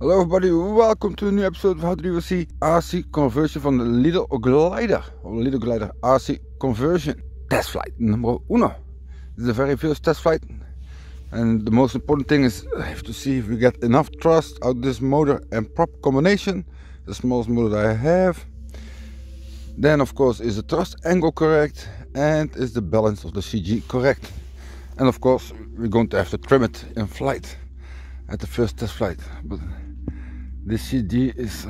Hello everybody, welcome to a new episode of How to Do See RC conversion van de Lidl Glider, Lidl Glider RC conversion test flight number uno. This is the very first test flight and the most important thing is I have to see if we get enough thrust out of this motor and prop combination, the smallest motor that I have. Then of course is the thrust angle correct and is the balance of the CG correct. And of course we're going to have to trim it in flight at the first test flight. But the CG is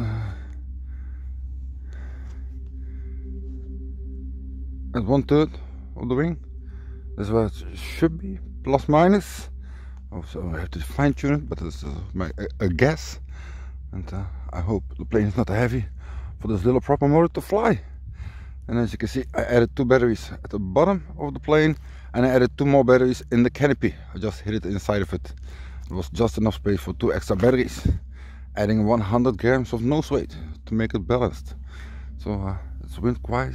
at one third of the wing. That's what it should be, plus minus. Oh, so I have to fine tune it, but it's my a, a guess. And uh, I hope the plane is not heavy for this little proper motor to fly. And as you can see, I added two batteries at the bottom of the plane and I added two more batteries in the canopy. I just hid it inside of it. There was just enough space for two extra batteries adding 100 grams of nose weight to make it balanced. So uh, it's wind quiet,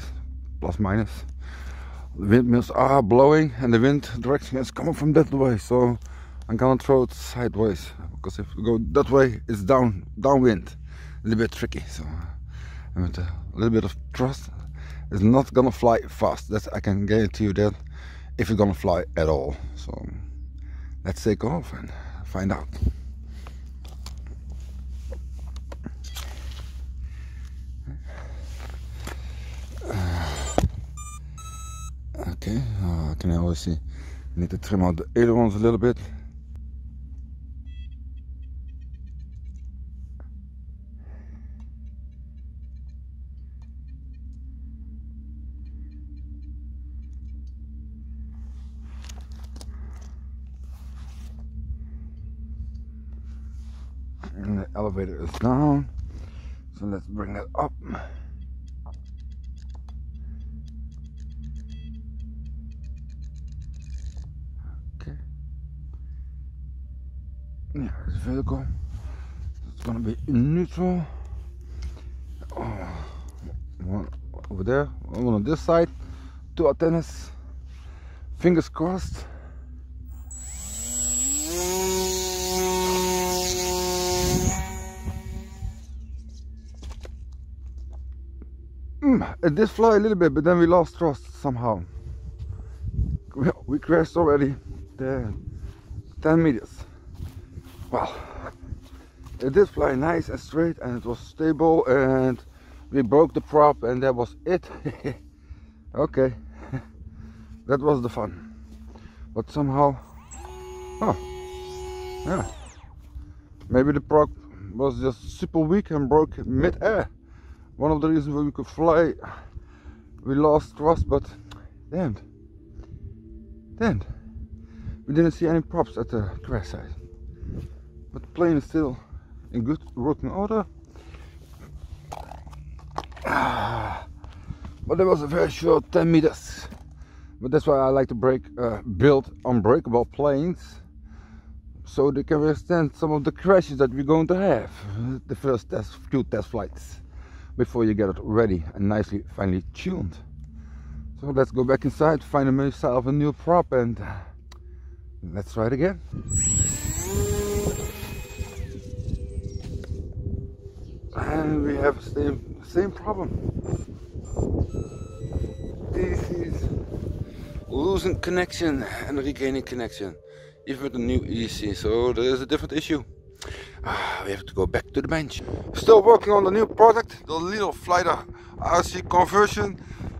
plus minus. The windmills are blowing and the wind direction is coming from that way. So I'm gonna throw it sideways because if we go that way, it's down downwind. A little bit tricky. So uh, with a little bit of trust, it's not gonna fly fast. That I can guarantee you that if it's gonna fly at all. So let's take off and find out. Okay, uh, I can always see. Need to trim out the ailerons a little bit. And the elevator is down. So let's bring that up. Yeah, vertical. It's gonna be neutral. Oh, one over there, one on this side, two antennas. Fingers crossed. Mm, it did fly a little bit, but then we lost thrust somehow. We crashed already there, 10 meters well it did fly nice and straight and it was stable and we broke the prop and that was it. Okay. That was the fun. But somehow oh yeah. Maybe the prop was just super weak and broke mid-air. One of the reasons why we could fly we lost thrust but damn damn we didn't see any props at the crash site but plane is still in good working order. But it was a very short 10 meters. But that's why I like to break uh, build unbreakable planes so they can withstand some of the crashes that we're going to have. The first test few test flights before you get it ready and nicely finely tuned. So let's go back inside find myself a new prop and let's try it again and we have the same same problem. This is losing connection and regaining connection. Even with the new ESC so there is a different issue. Ah, we have to go back to the bench. Still working on the new product the little flighter RC conversion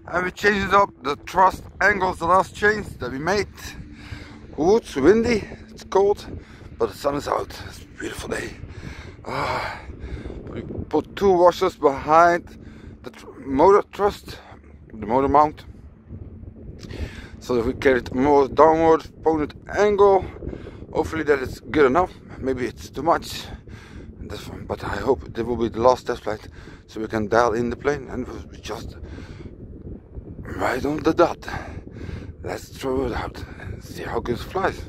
and we changed up the thrust angles the last change that we made. It's windy it's cold but the sun is out. It's a beautiful day. Ah we put two washers behind the motor thrust, the motor mount. So if we carry it more downward opponent angle, hopefully that is good enough. Maybe it's too much, but I hope that will be the last test flight, so we can dial in the plane and we just right on the dot. Let's throw it out and see how good it flies.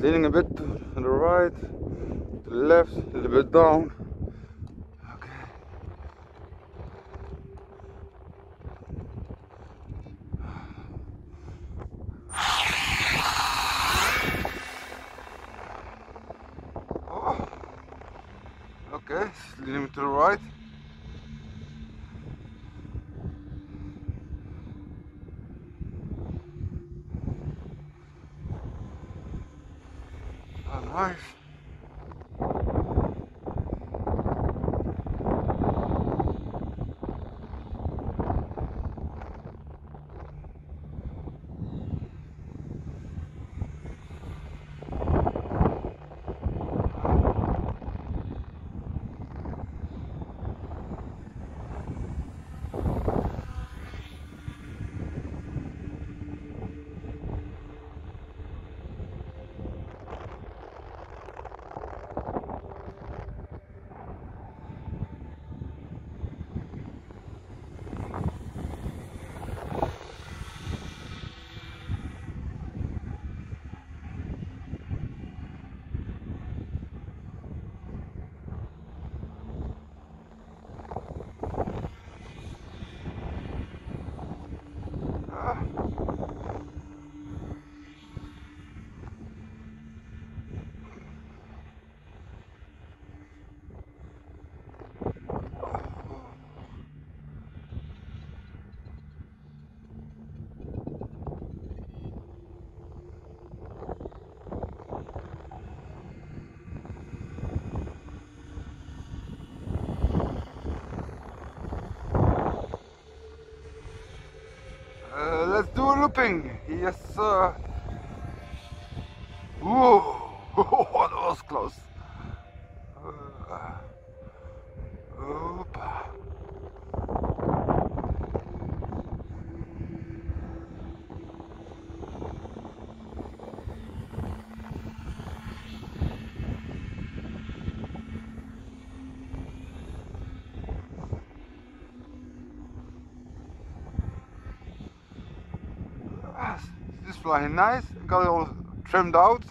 leaning a bit to the right, to the left, a little bit down. Okay. Leaning to the right. Oh, nice. Uh, let's do a looping. Yes, sir. Whoa, that was close. Uh, opa. Ah, This is flying nice. Got it all trimmed out,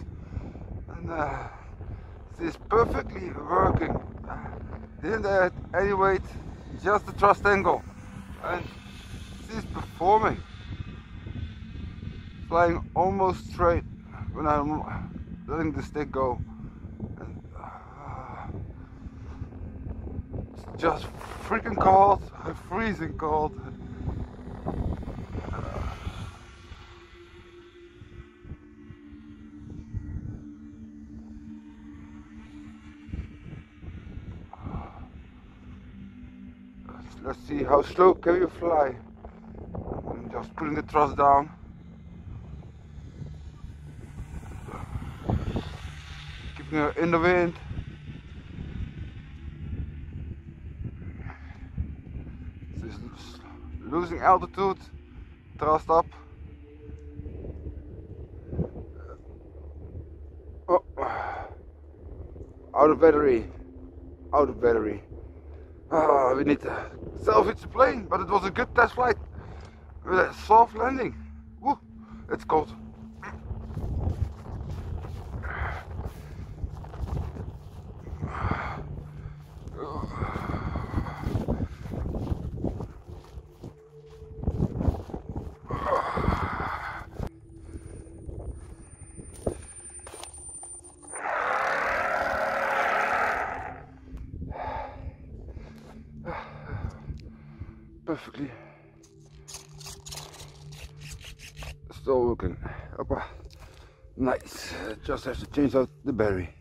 and uh, this is perfectly working. Didn't add any weight, just the thrust angle, and this is performing. Flying almost straight when I'm letting the stick go. And, uh, it's just freaking cold, freezing cold. Let's see how slow can you fly. I'm just putting the thrust down. Keeping her in the wind. She's losing altitude. Thrust up. Oh. Out of battery. Out of battery. Ah, we need to salvage the plane, but it was a good test flight with a soft landing. Woo, it's cold. Perfectly. Still working. Uppa. Uh, nice. Just have to change out the battery.